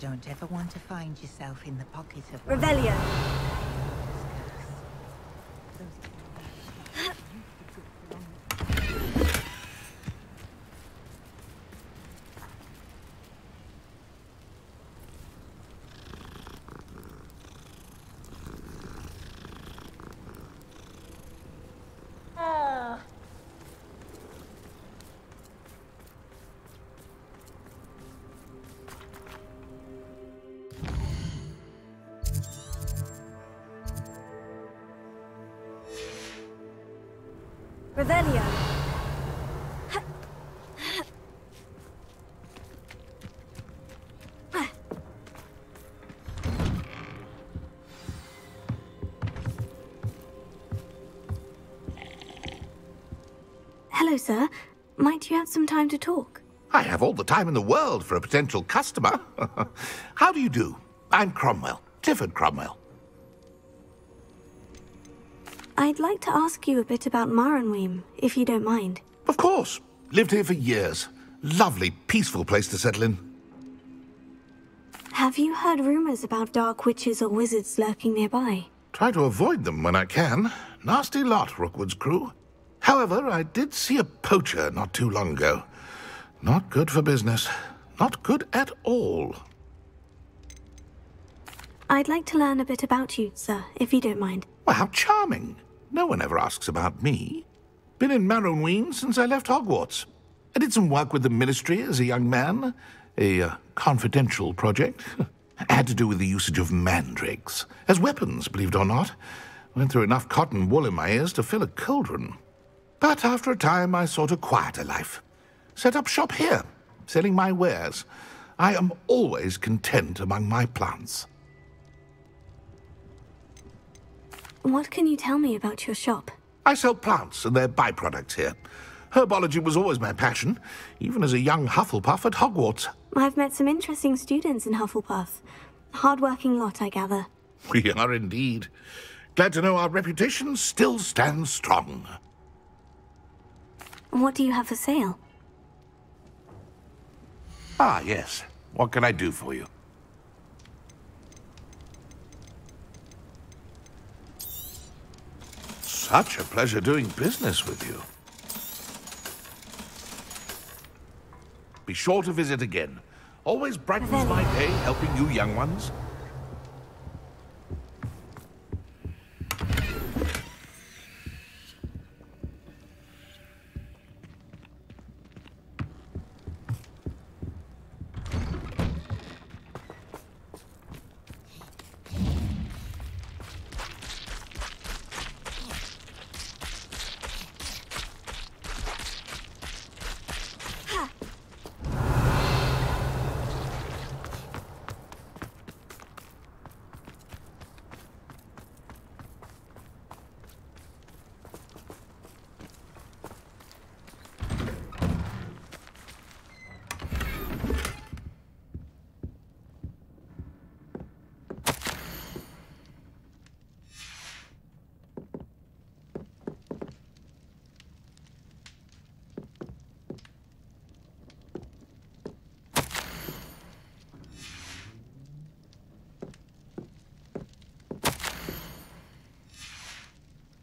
don't ever want to find yourself in the pocket of... Revelio. Hello, sir. Might you have some time to talk? I have all the time in the world for a potential customer. How do you do? I'm Cromwell, Clifford Cromwell. I'd like to ask you a bit about Marunweem, if you don't mind. Of course. Lived here for years. Lovely, peaceful place to settle in. Have you heard rumors about dark witches or wizards lurking nearby? Try to avoid them when I can. Nasty lot, Rookwood's crew. However, I did see a poacher not too long ago. Not good for business. Not good at all. I'd like to learn a bit about you, sir, if you don't mind. Well, how charming. No one ever asks about me. Been in Marunweem since I left Hogwarts. I did some work with the Ministry as a young man. A uh, confidential project. Had to do with the usage of mandrakes. As weapons, believe it or not. Went through enough cotton wool in my ears to fill a cauldron. But after a time, I sought a quieter life. Set up shop here, selling my wares. I am always content among my plants. What can you tell me about your shop? I sell plants and their byproducts here. Herbology was always my passion, even as a young Hufflepuff at Hogwarts. I've met some interesting students in Hufflepuff. Hard-working lot, I gather. We are indeed. Glad to know our reputation still stands strong. What do you have for sale? Ah, yes. What can I do for you? Such a pleasure doing business with you. Be sure to visit again. Always brightens my day helping you young ones.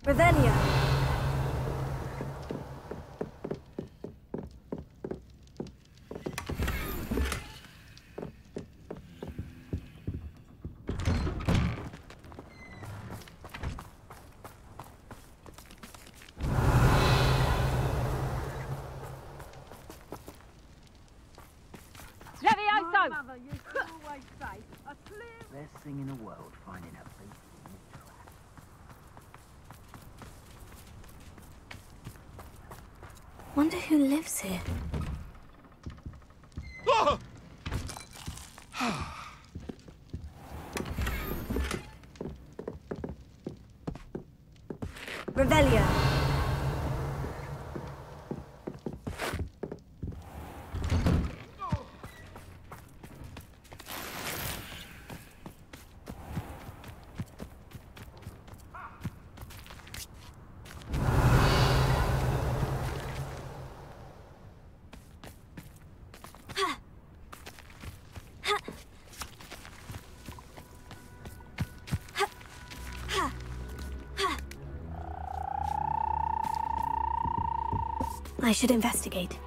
Revelio. Levioso! Best thing in the world, finding a beast in a trap. Wonder who lives here. I should investigate.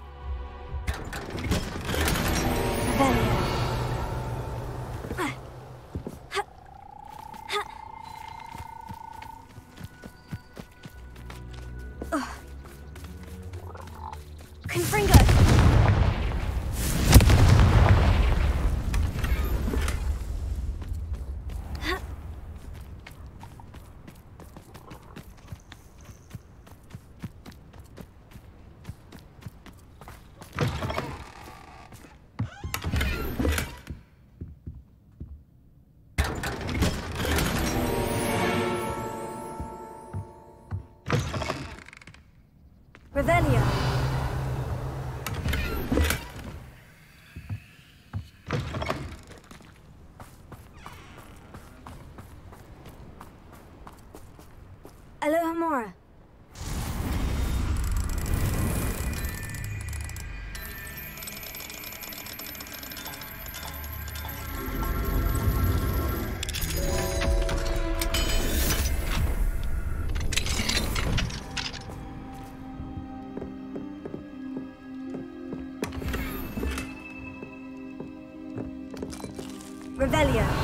Revelio.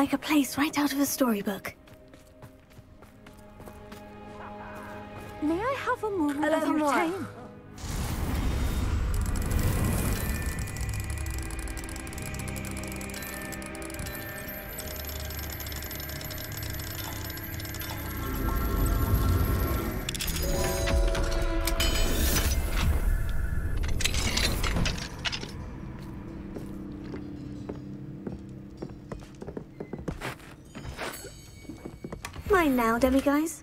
Like a place right out of a storybook. May I have a moment of your time? Now, demiguise.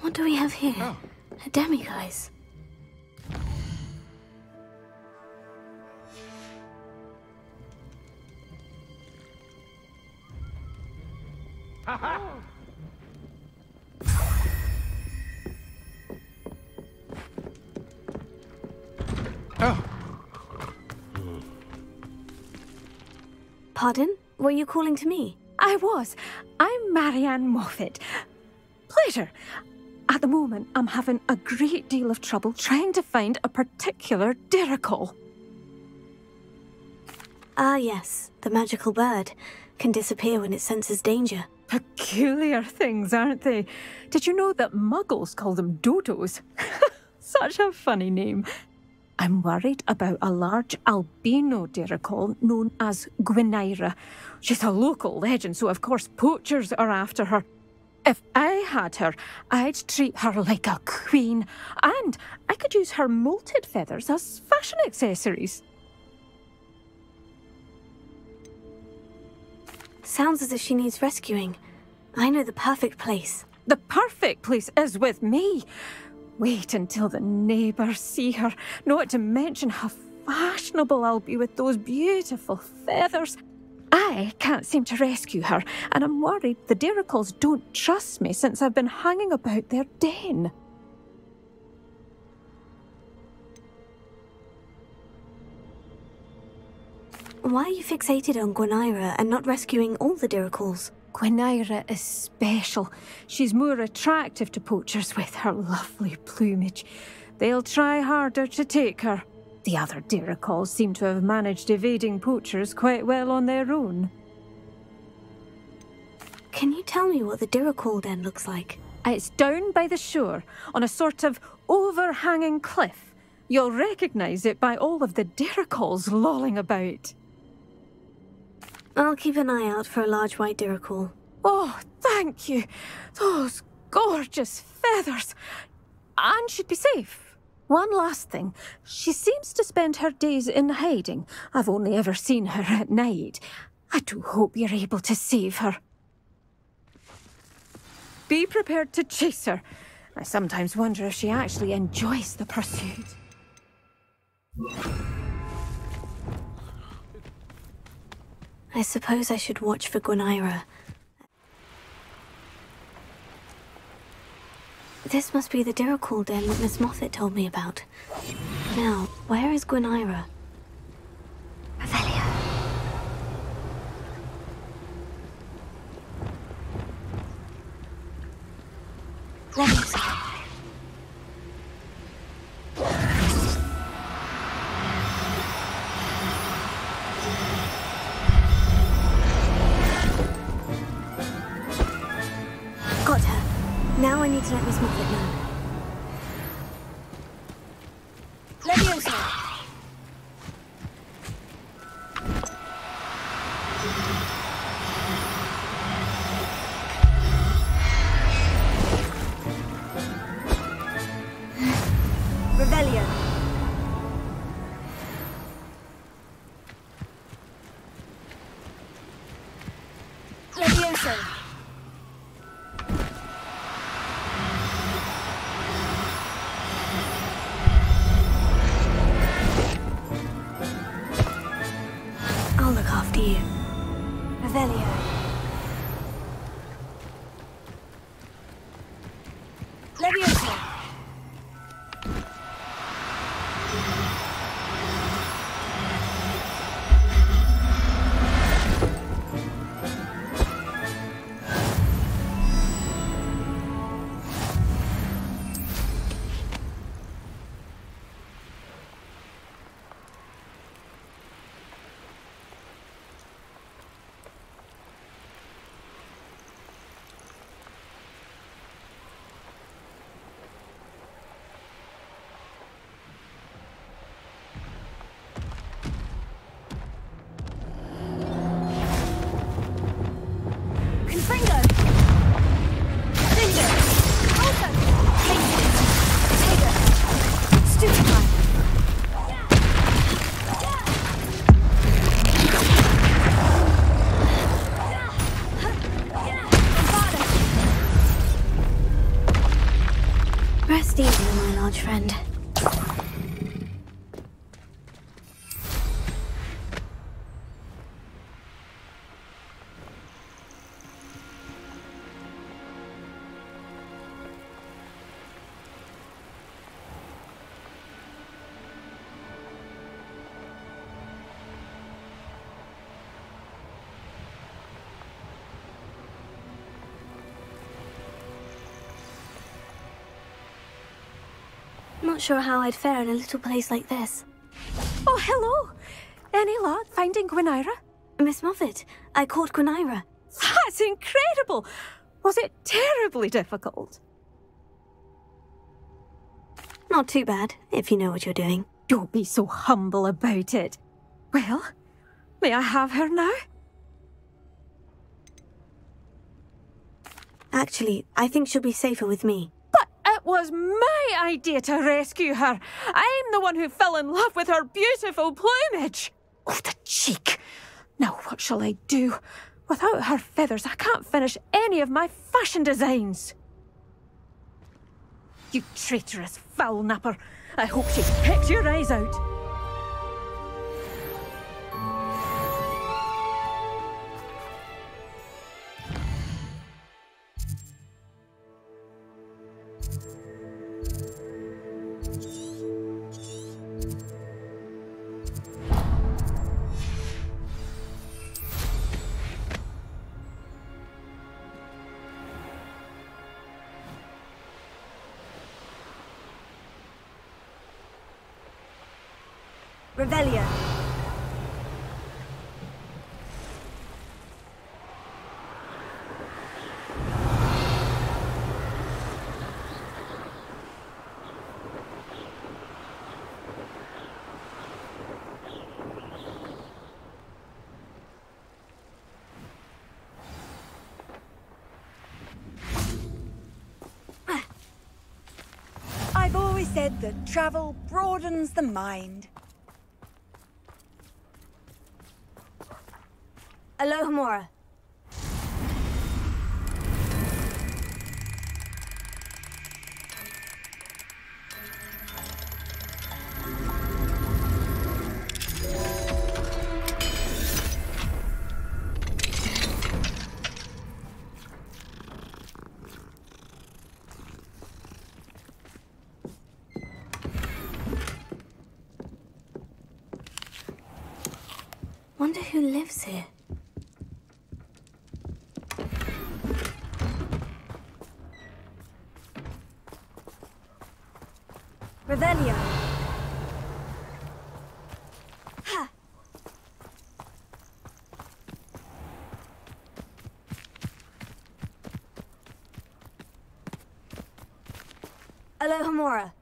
What do we have here? Oh. A demiguise. Oh. Pardon? Were you calling to me? I was. I'm Marianne Moffat. Pleasure. At the moment, I'm having a great deal of trouble trying to find a particular Diricawl. Ah, yes. The magical bird can disappear when it senses danger. Peculiar things, aren't they? Did you know that muggles call them dodos? Such a funny name. I'm worried about a large albino diricawl known as Gwynaira. She's a local legend, so of course poachers are after her. If I had her, I'd treat her like a queen, and I could use her molted feathers as fashion accessories. Sounds as if she needs rescuing. I know the perfect place. The perfect place is with me. Wait until the neighbours see her, not to mention how fashionable I'll be with those beautiful feathers. I can't seem to rescue her, and I'm worried the Diricawls don't trust me since I've been hanging about their den. Why are you fixated on Gwynaira and not rescuing all the Diricawls? Gwynaira is special. She's more attractive to poachers with her lovely plumage. They'll try harder to take her. The other Diricawls seem to have managed evading poachers quite well on their own. Can you tell me what the Diricawl den looks like? It's down by the shore, on a sort of overhanging cliff. You'll recognise it by all of the Diricawls lolling about. I'll keep an eye out for a large white Diricawl. Oh, thank you. Those gorgeous feathers. Anne she'd be safe. One last thing. She seems to spend her days in hiding. I've only ever seen her at night. I do hope you're able to save her. Be prepared to chase her. I sometimes wonder if she actually enjoys the pursuit. I suppose I should watch for Gwynaira. This must be the Diricawl den that Miss Moffat told me about. Now, where is Gwynaira? Revelio. Leviosa. Got Not sure how I'd fare in a little place like this. Oh, hello! Any luck finding Gwynaira? Miss Moffat, I caught Gwynaira. That's incredible! Was it terribly difficult? Not too bad, if you know what you're doing. Don't be so humble about it. Well, may I have her now? Actually, I think she'll be safer with me. Was my idea to rescue her. I'm the one who fell in love with her beautiful plumage. Oh, the cheek. Now, what shall I do? Without her feathers, I can't finish any of my fashion designs. You traitorous foul napper. I hope she pecks your eyes out. Revelio. I've always said that travel broadens the mind. Alohomora. Alohomora.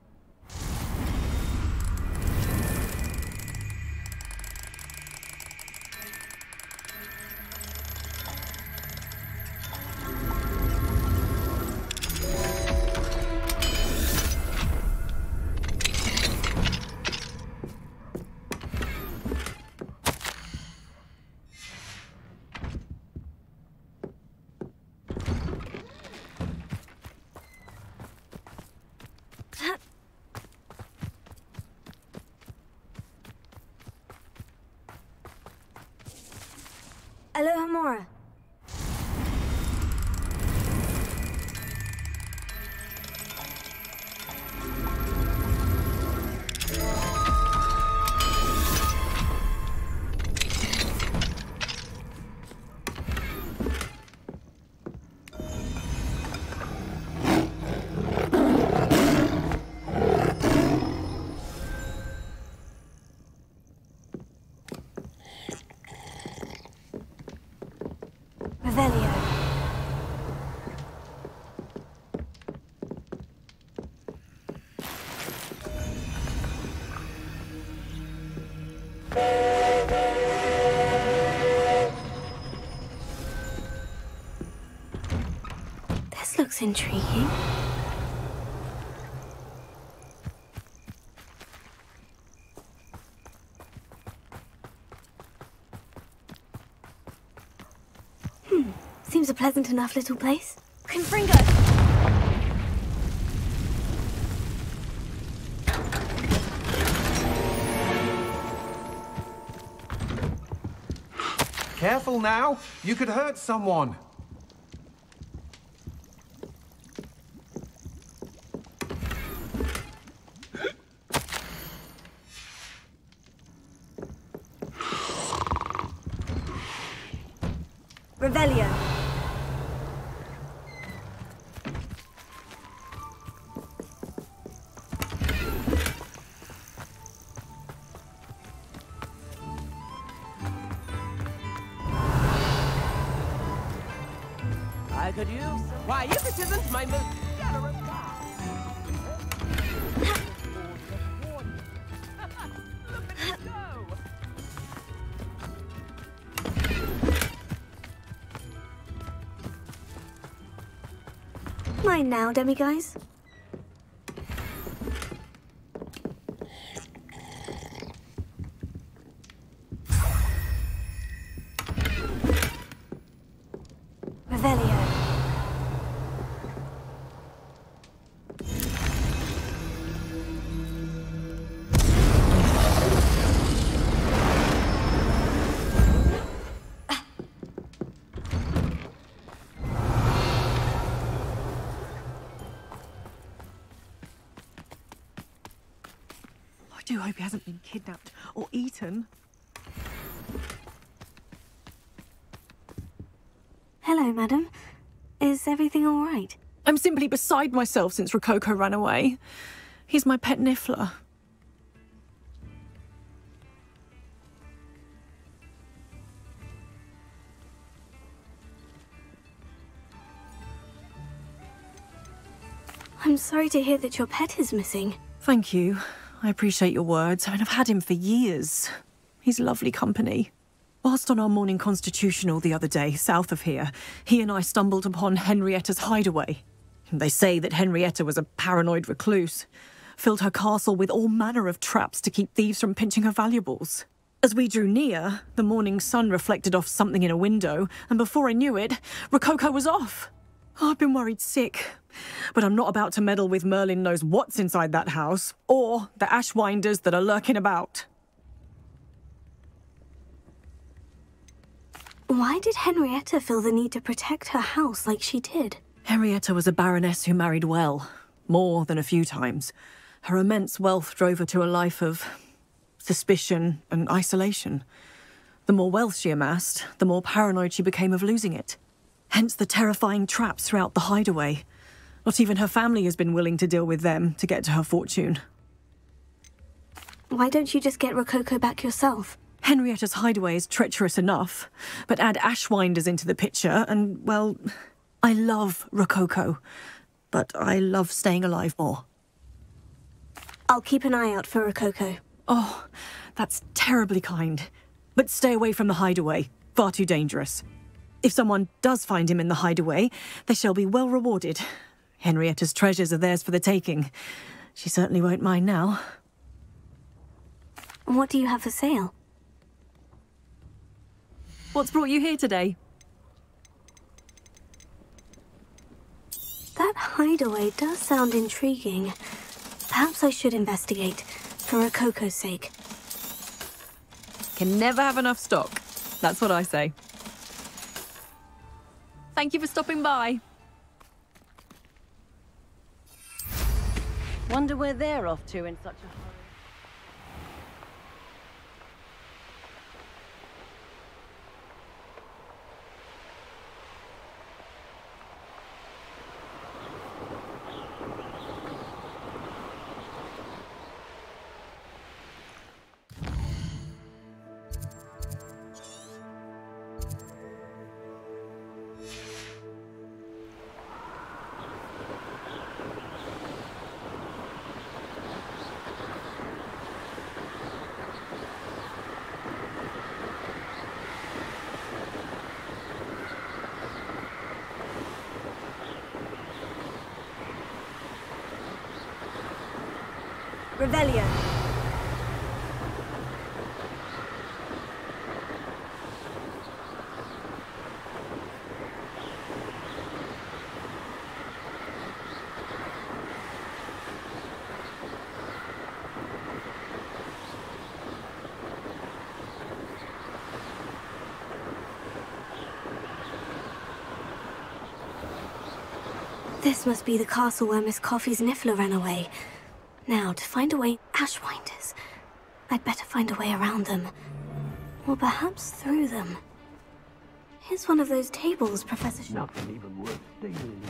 Intriguing. Hmm, seems a pleasant enough little place. Confringo! Careful now, you could hurt someone. Could use. Why, if it isn't my most generous guy. Now, demi Revelio. Everything all right? I'm simply beside myself since Rococo ran away. He's my pet Niffler. I'm sorry to hear that your pet is missing. Thank you. I appreciate your words. I mean, I've had him for years. He's lovely company. Whilst on our morning constitutional the other day, south of here, he and I stumbled upon Henrietta's hideaway. They say that Henrietta was a paranoid recluse, filled her castle with all manner of traps to keep thieves from pinching her valuables. As we drew near, the morning sun reflected off something in a window, and before I knew it, Rococo was off. Oh, I've been worried sick. But I'm not about to meddle with Merlin knows what's inside that house, or the ashwinders that are lurking about. Why did Henrietta feel the need to protect her house like she did? Henrietta was a baroness who married well, more than a few times. Her immense wealth drove her to a life of suspicion and isolation. The more wealth she amassed, the more paranoid she became of losing it. Hence the terrifying traps throughout the hideaway. Not even her family has been willing to deal with them to get to her fortune. Why don't you just get Rococo back yourself? Henrietta's hideaway is treacherous enough, but add Ashwinders into the picture, and, well, I love Rococo, but I love staying alive more. I'll keep an eye out for Rococo. Oh, that's terribly kind. But stay away from the hideaway. Far too dangerous. If someone does find him in the hideaway, they shall be well rewarded. Henrietta's treasures are theirs for the taking. She certainly won't mind now. What do you have for sale? What's brought you here today? That hideaway does sound intriguing. Perhaps I should investigate, for Rococo's sake. Can never have enough stock. That's what I say. Thank you for stopping by. Wonder where they're off to in such a Revelio. This must be the castle where Miss Coffee's Niffler ran away. Now, to find a way Ashwinders, I'd better find a way around them. Or perhaps through them. Here's one of those tables, Professor Nothing even worth stealing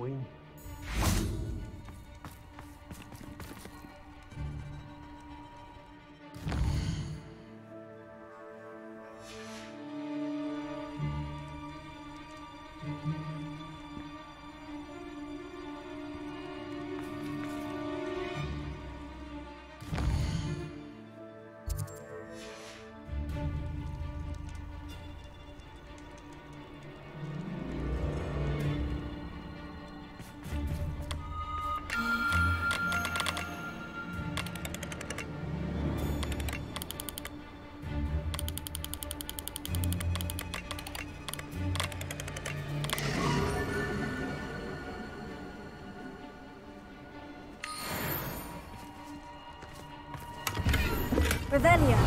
in. Revelio.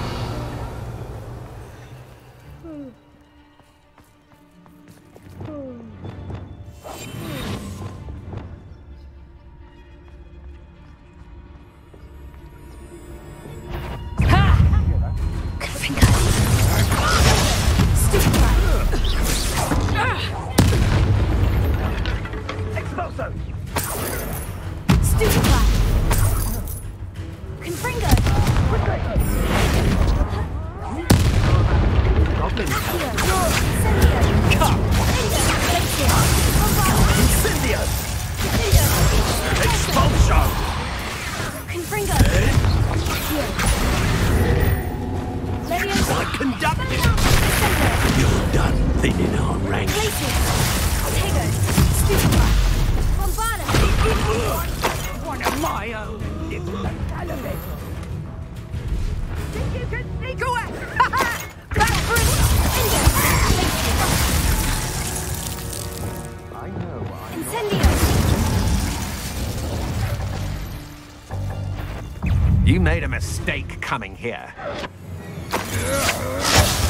coming here.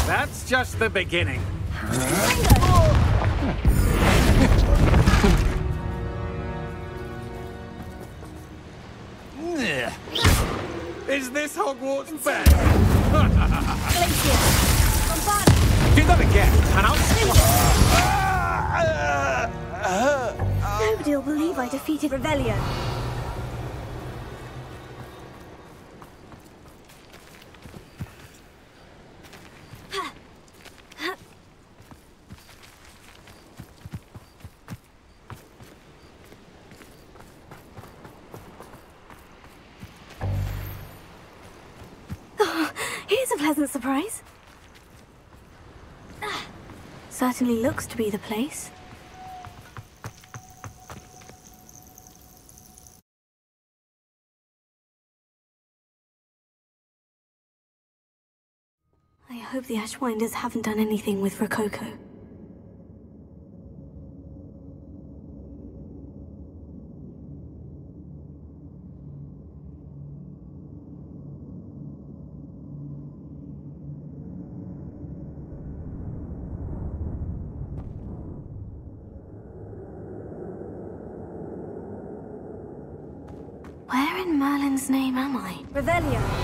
That's just the beginning. Is this Hogwarts bad? Do that again, and I'll... Nobody will believe I defeated Revelio. certainly looks to be the place. I hope the Ashwinders haven't done anything with Rococo. Revelia.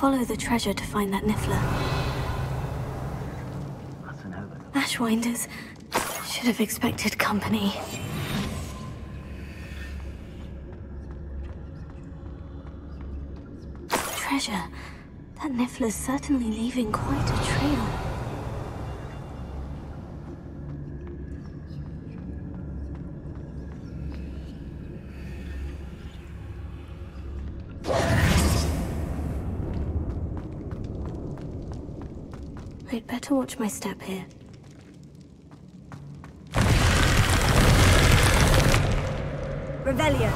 Follow the treasure to find that Niffler. Ashwinders should have expected company. Treasure. That Niffler's certainly leaving quite a trail. Better watch my step here. Revelio.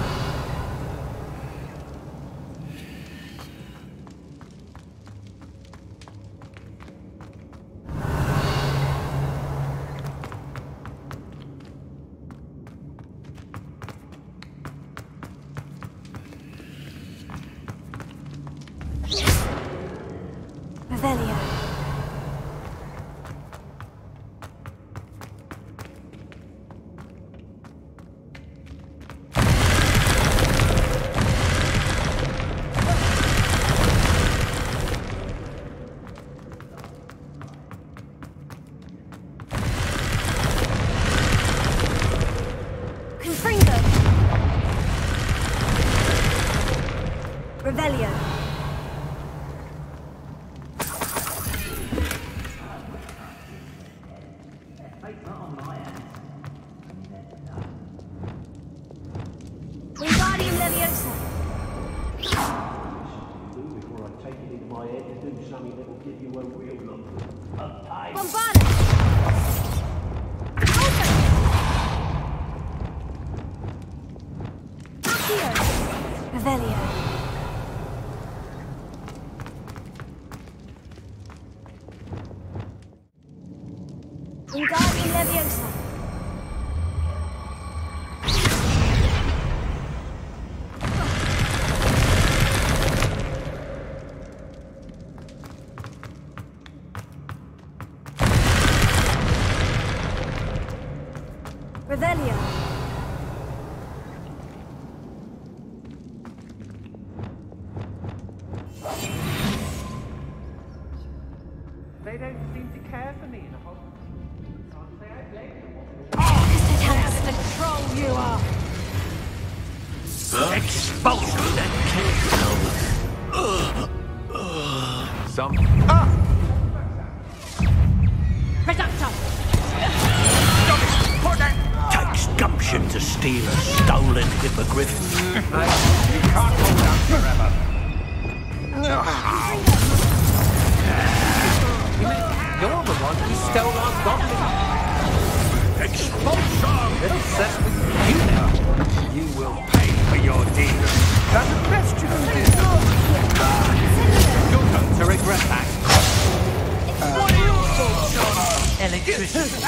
Electricity?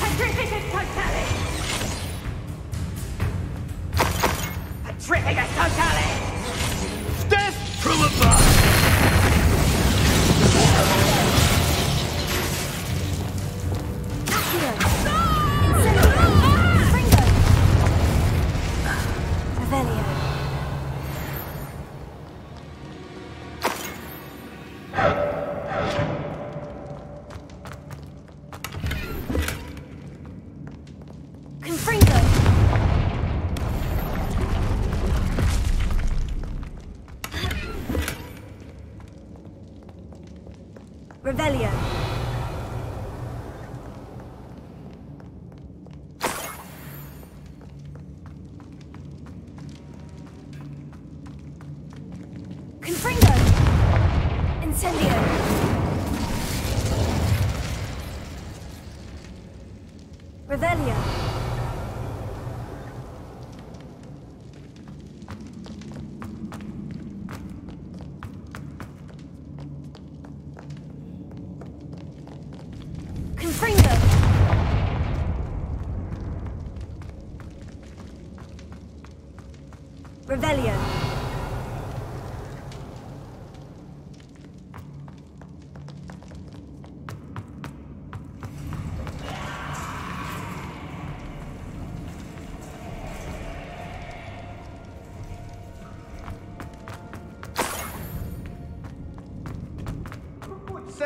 Petrificus totalis!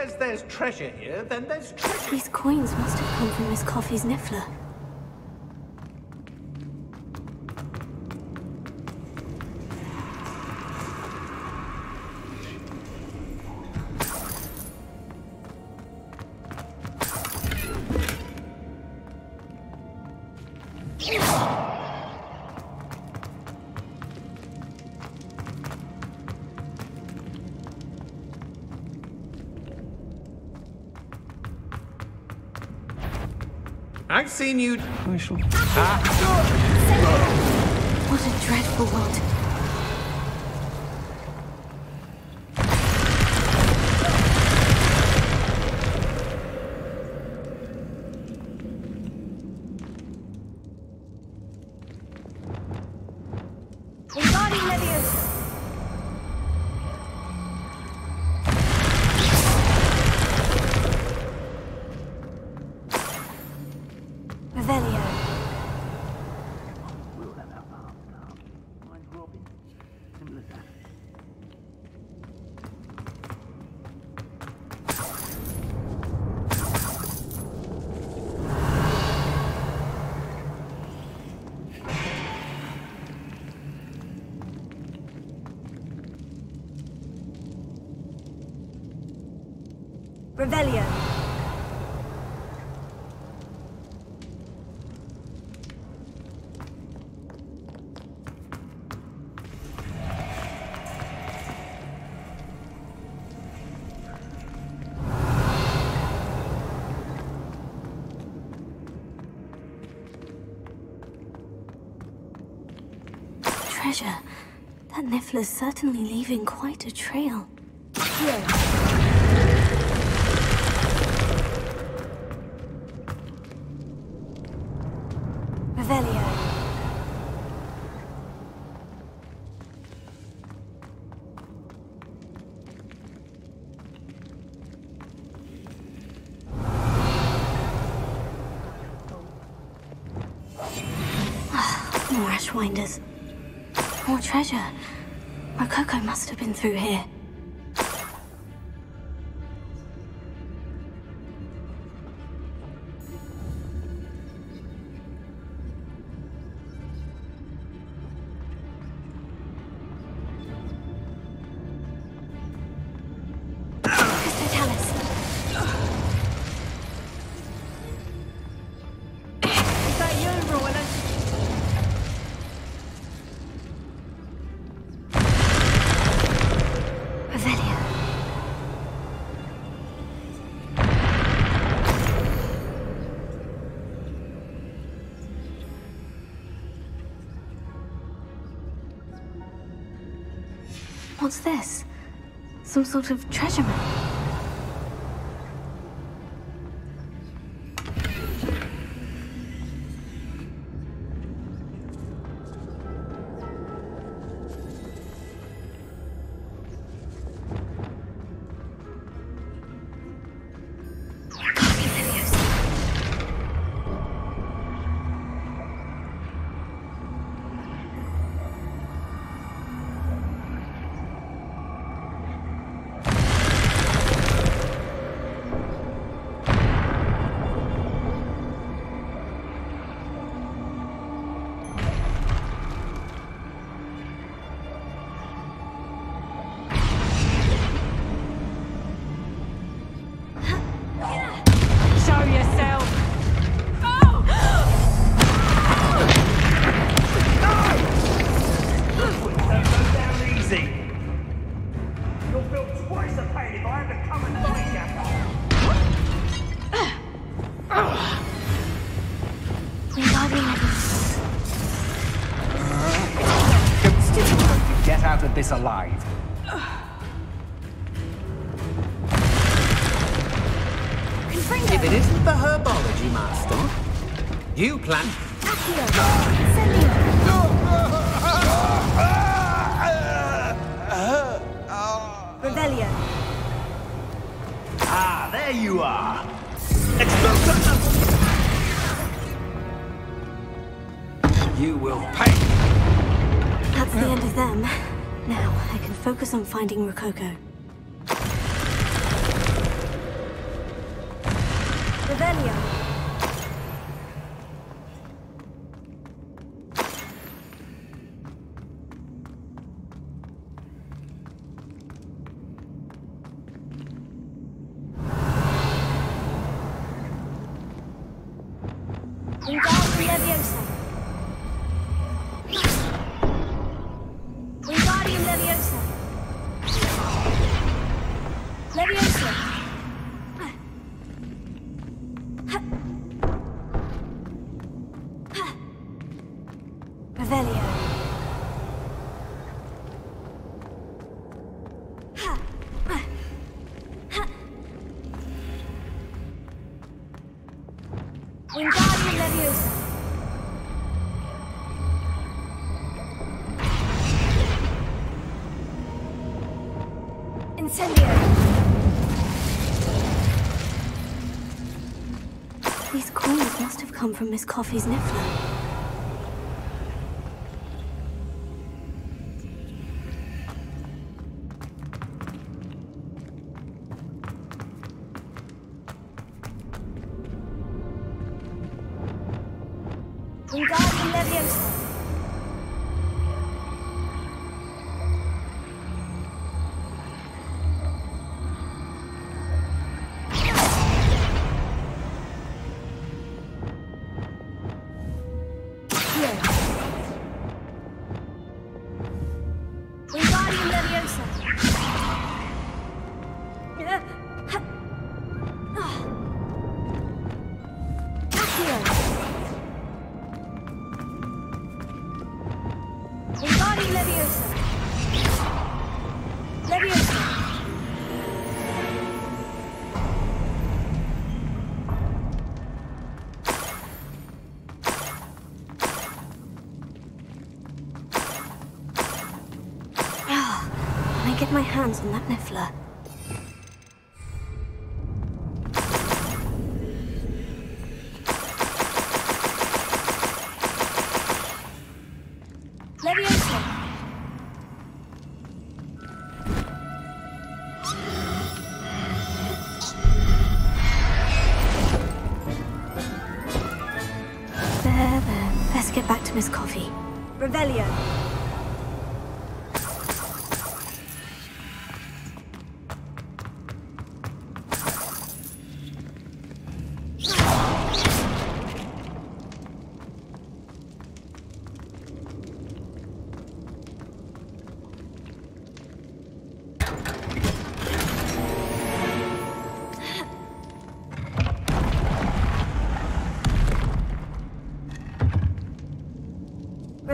Says there's treasure here, then there's treasure. These coins must have come from Miss Coffey's Niffler. Seen you. I shall. Ah. What a dreadful world. Treasure. That Niffler's certainly leaving quite a trail. Through here. What's this? Some sort of treasure map? on finding Rococo. These coins must have come from Miss Coffey's Niffler. and love life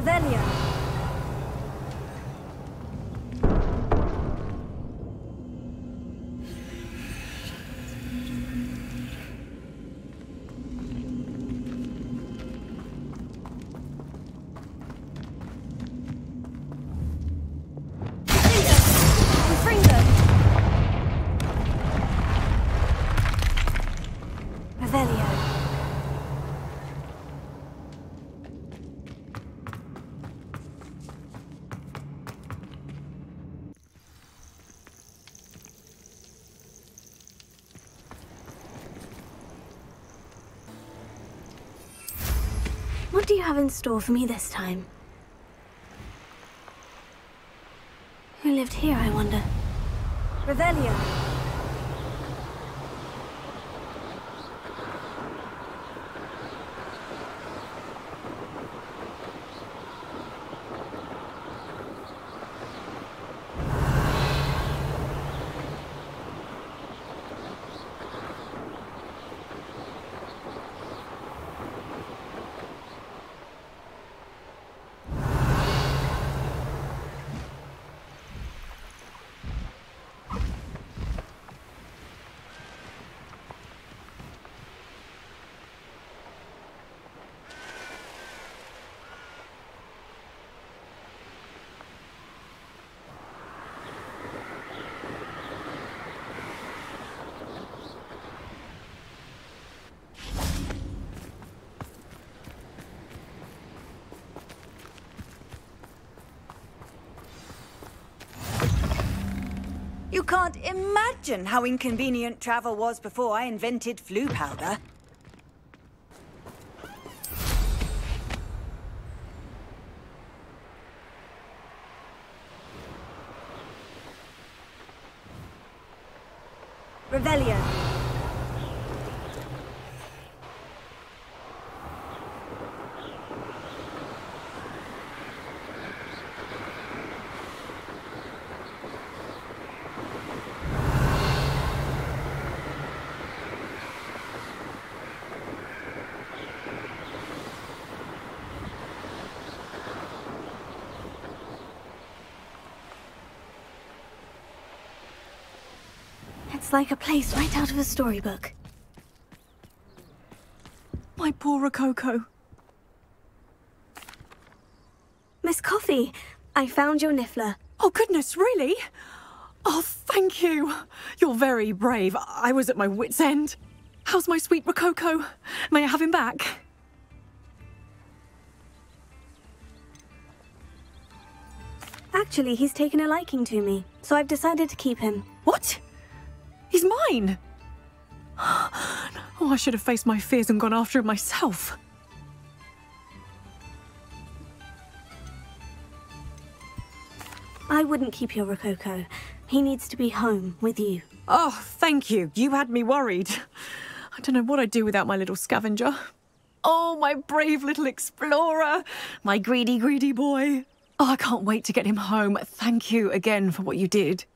بذانيا have in store for me this time? Who lived here, I wonder? Revelio. You can't imagine how inconvenient travel was before I invented Floo powder. Revelio. It's like a place right out of a storybook. My poor Rococo. Miss Coffey, I found your niffler. Oh, goodness, really? Oh, thank you. You're very brave. I was at my wit's end. How's my sweet Rococo? May I have him back? Actually, he's taken a liking to me, so I've decided to keep him. What? He's mine! Oh, I should have faced my fears and gone after him myself. I wouldn't keep your Rococo. He needs to be home with you. Oh, thank you. You had me worried. I don't know what I'd do without my little scavenger. Oh, my brave little explorer. My greedy, greedy boy. Oh, I can't wait to get him home. Thank you again for what you did.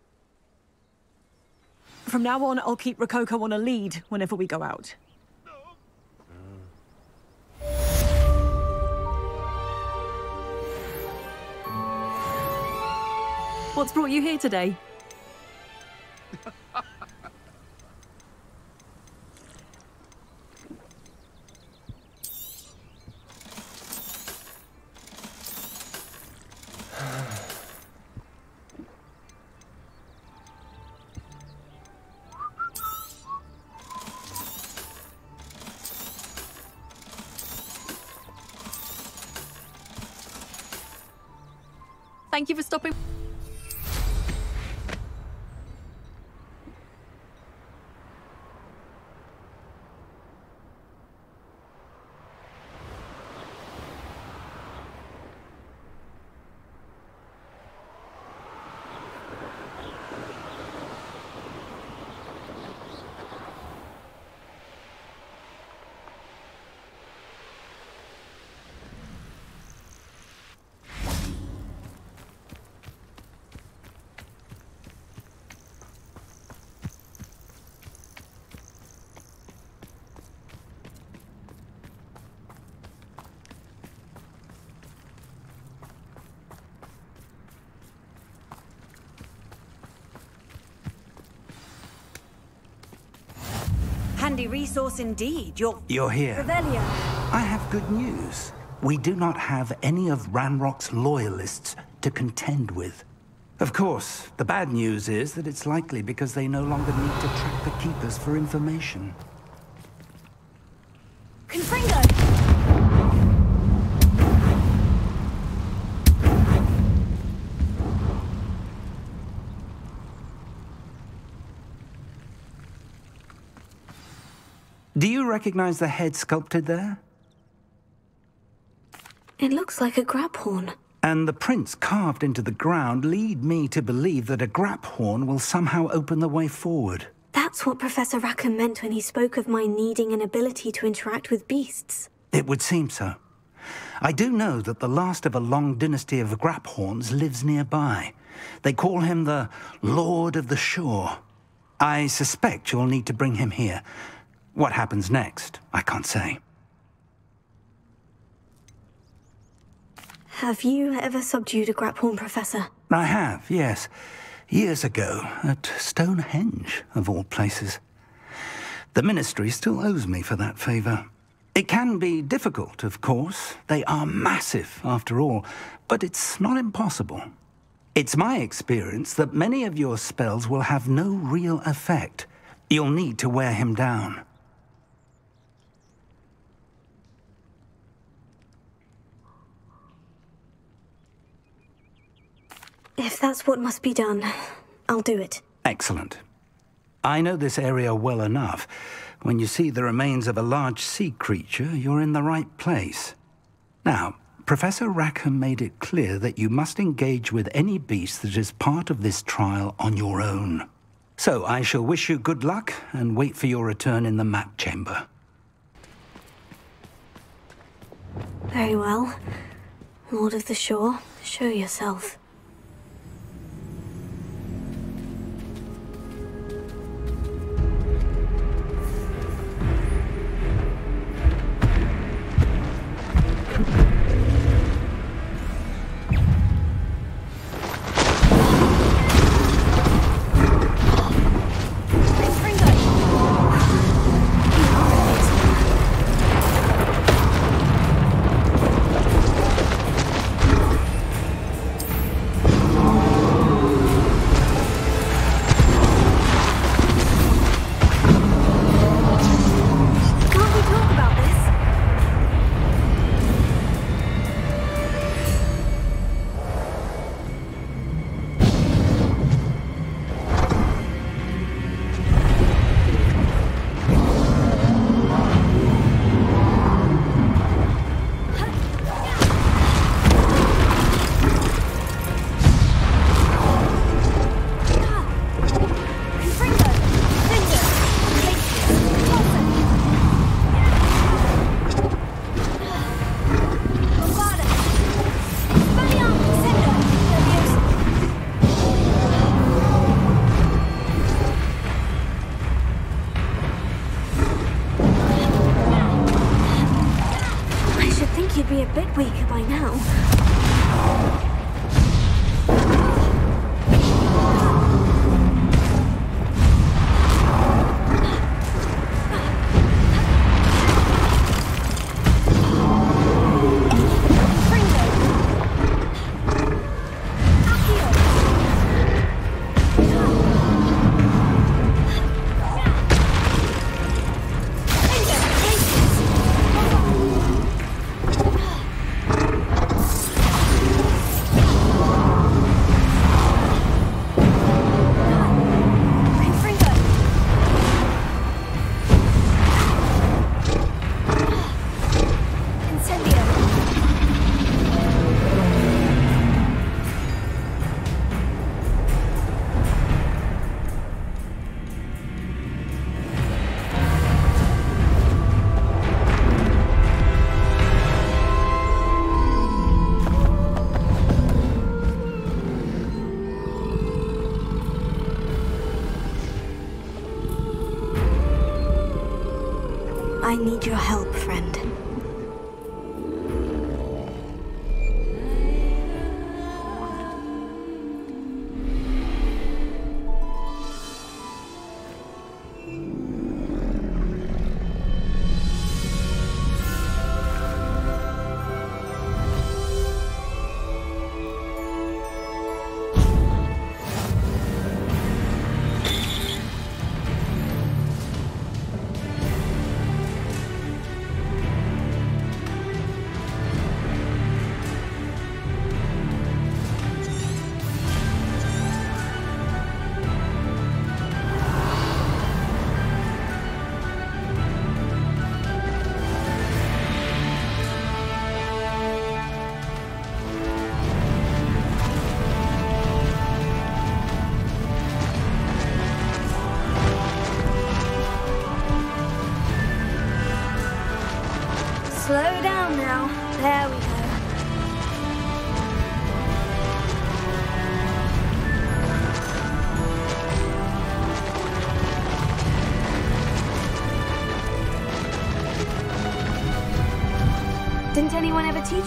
From now on, I'll keep Rococo on a lead whenever we go out. What's brought you here today? Thank you for stopping. Resource indeed. Your You're here. Revelio. I have good news. We do not have any of Ranrock's loyalists to contend with. Of course, the bad news is that it's likely because they no longer need to track the Keepers for information. Confringo! Do you recognize the head sculpted there? It looks like a Graphorn. And the prints carved into the ground lead me to believe that a Graphorn will somehow open the way forward. That's what Professor Rackham meant when he spoke of my needing an ability to interact with beasts. It would seem so. I do know that the last of a long dynasty of Graphorns lives nearby. They call him the Lord of the Shore. I suspect you'll need to bring him here. What happens next, I can't say. Have you ever subdued a Graphorn, Professor? I have, yes. Years ago, at Stonehenge, of all places. The Ministry still owes me for that favor. It can be difficult, of course. They are massive, after all, but it's not impossible. It's my experience that many of your spells will have no real effect. You'll need to wear him down. If that's what must be done, I'll do it. Excellent. I know this area well enough. When you see the remains of a large sea creature, you're in the right place. Now, Professor Rackham made it clear that you must engage with any beast that is part of this trial on your own. So I shall wish you good luck and wait for your return in the map chamber. Very well. Lord of the Shore, show yourself.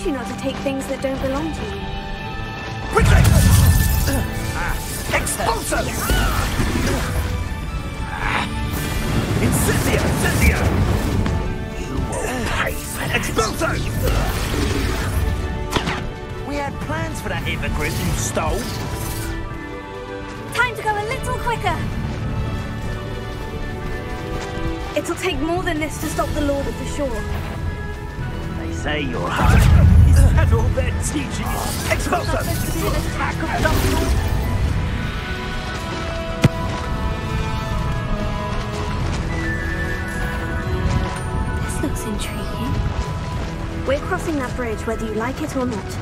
You not to take things that don't belong to you? Ah, Expulso! Ah. Incendio! Incendio! You will pay for Expulso! We had plans for that hippogriff you stole. Time to go a little quicker. It'll take more than this to stop the Lord of the Shore. They say your husband is had all their teaching. Expulso! Attack of some. This looks intriguing. We're crossing that bridge whether you like it or not.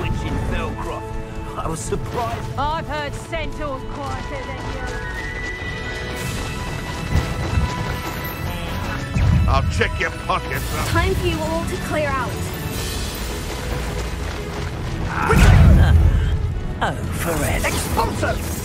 Which in Feldcroft. I was surprised. I've heard centaurs quieter than you. I'll check your pockets. Time for you all to clear out. Oh, for Ed. Expulso!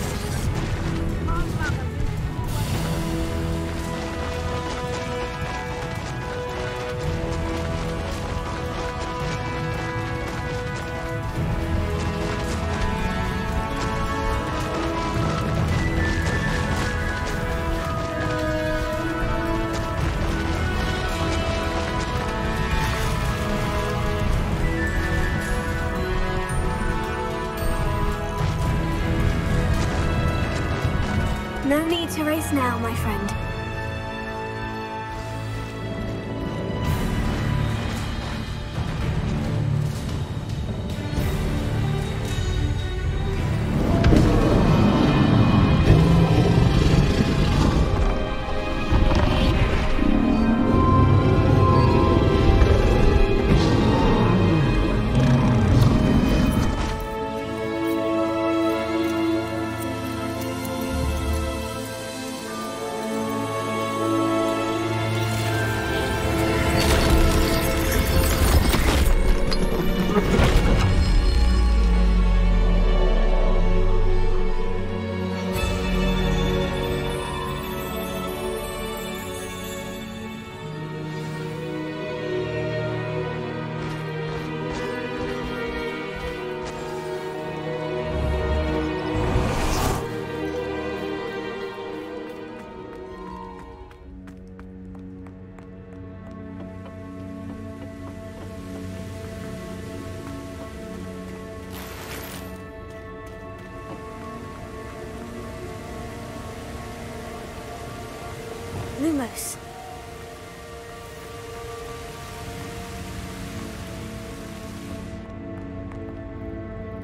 Lumos.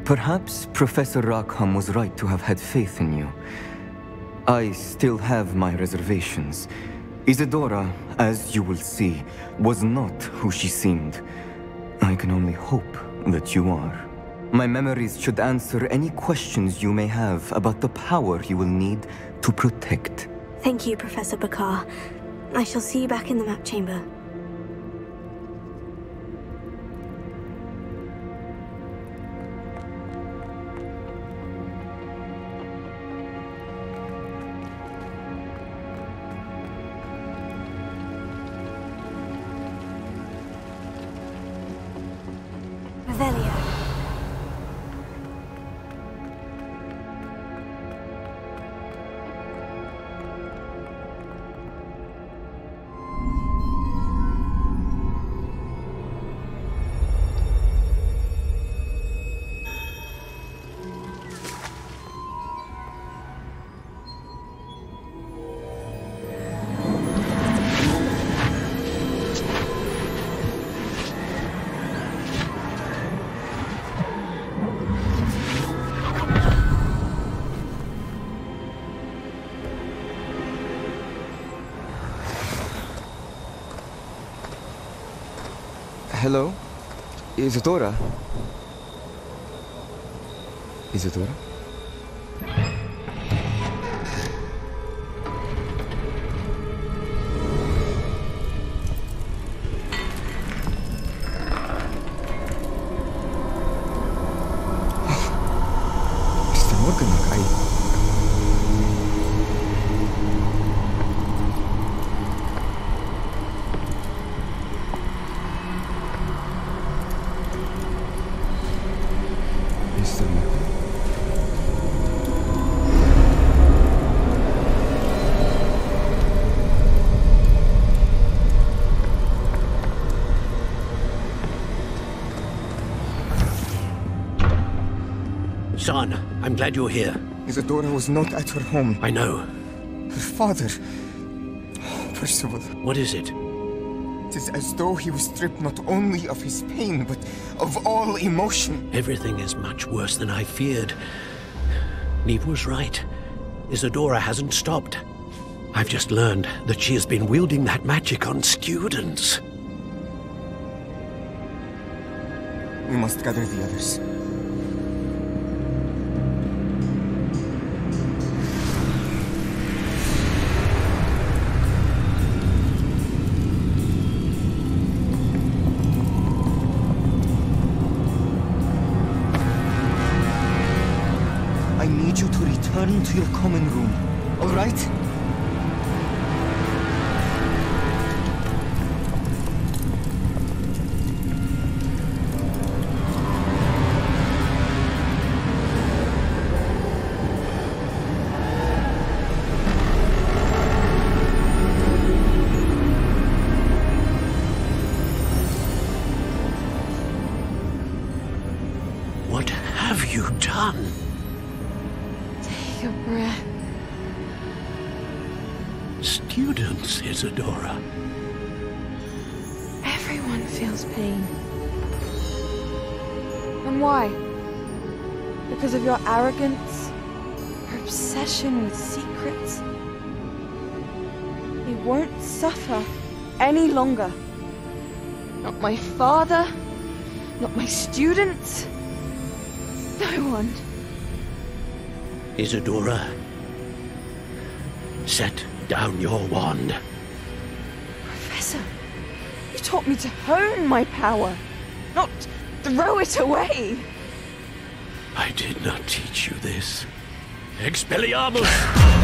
Perhaps Professor Rackham was right to have had faith in you. I still have my reservations. Isidora, as you will see, was not who she seemed. I can only hope that you are. My memories should answer any questions you may have about the power you will need to protect. Thank you, Professor Bakar. I shall see you back in the map chamber. Hello? Isidora? Isidora? Mr. Morgan, I... glad you're here. Isidora was not at her home. I know. Her father. Percival. What is it? It is as though he was stripped not only of his pain, but of all emotion. Everything is much worse than I feared. Niamh was right. Isidora hasn't stopped. I've just learned that she has been wielding that magic on students. We must gather the others. Common secrets? We won't suffer any longer. Not my father, not my students, no one. Isidora, set down your wand. Professor, you taught me to hone my power, not throw it away. I did not teach you this. Expelliarmus!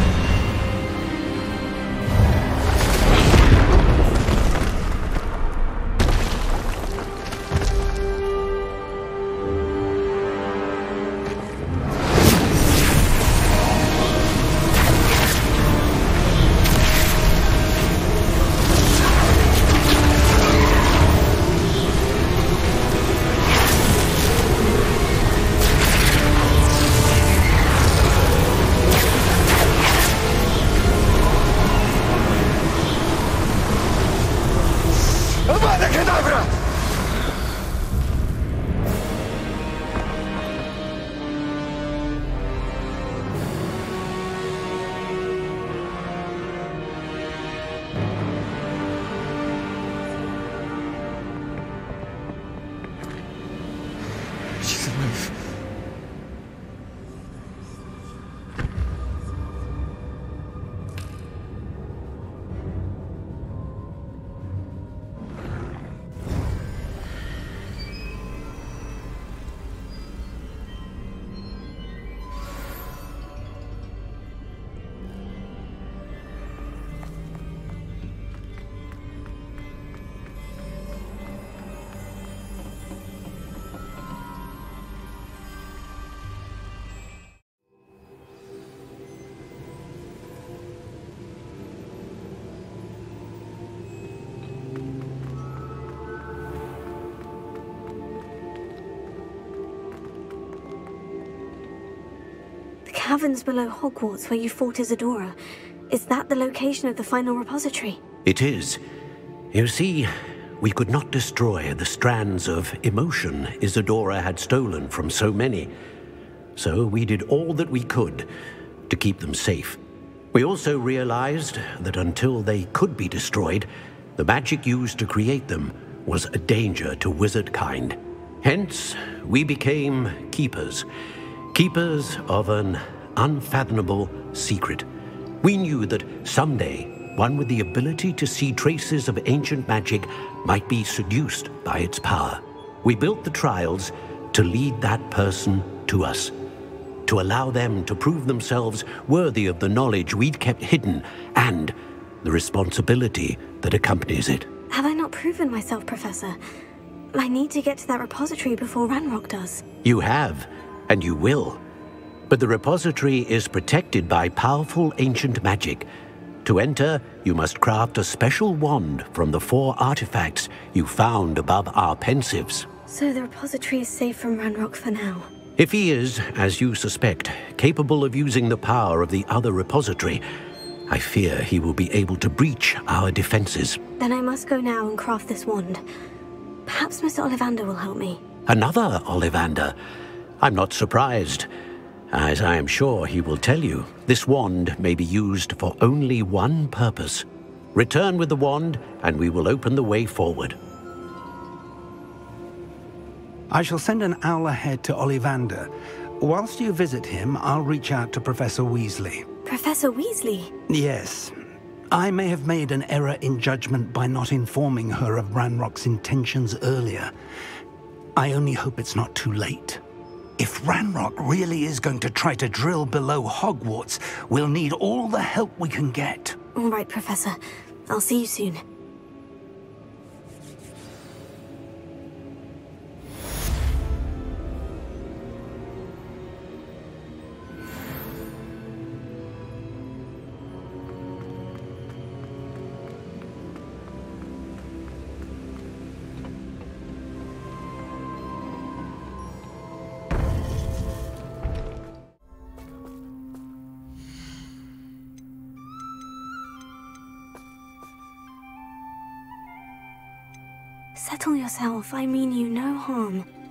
Caverns below Hogwarts where you fought Isidora. Is that the location of the final repository? It is. You see, we could not destroy the strands of emotion Isidora had stolen from so many. So we did all that we could to keep them safe. We also realized that until they could be destroyed, the magic used to create them was a danger to wizard kind. Hence, we became keepers. Keepers of an unfathomable secret. We knew that someday, one with the ability to see traces of ancient magic might be seduced by its power. We built the trials to lead that person to us, to allow them to prove themselves worthy of the knowledge we'd kept hidden and the responsibility that accompanies it. Have I not proven myself, Professor? I need to get to that repository before Ranrock does. You have, and you will. But the repository is protected by powerful ancient magic. To enter, you must craft a special wand from the four artifacts you found above our pensieves. So the repository is safe from Ranrock for now. If he is, as you suspect, capable of using the power of the other repository, I fear he will be able to breach our defenses. Then I must go now and craft this wand. Perhaps Mr. Ollivander will help me. Another Ollivander? I'm not surprised. As I am sure he will tell you, this wand may be used for only one purpose. Return with the wand, and we will open the way forward. I shall send an owl ahead to Ollivander. Whilst you visit him, I'll reach out to Professor Weasley. Professor Weasley? Yes. I may have made an error in judgment by not informing her of Ranrock's intentions earlier. I only hope it's not too late. If Ranrock really is going to try to drill below Hogwarts, we'll need all the help we can get. All right, Professor. I'll see you soon. Yourself. I mean you no harm.